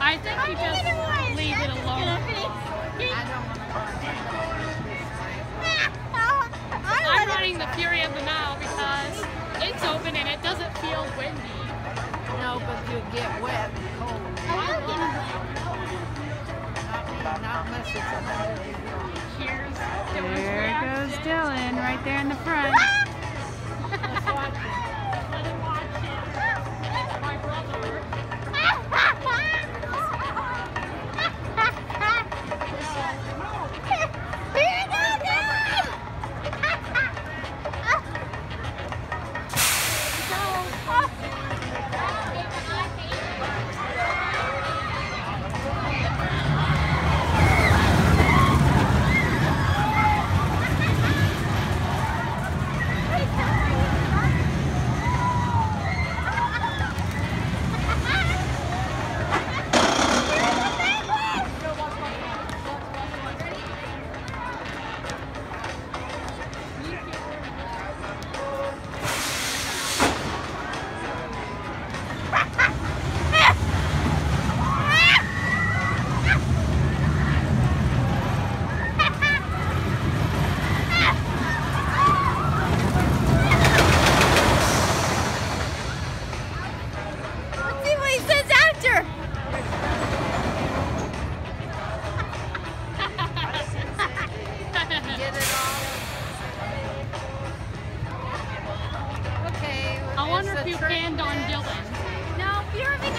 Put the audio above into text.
I think you just leave it alone. I'm running the Fury of the Nile because it's open and it doesn't feel windy. No, but you get wet and cold. Not me, not Mrs. Here's Dylan's There goes. Dylan right there in the front. Let's watch it. who turned. on Dylan. No, you ever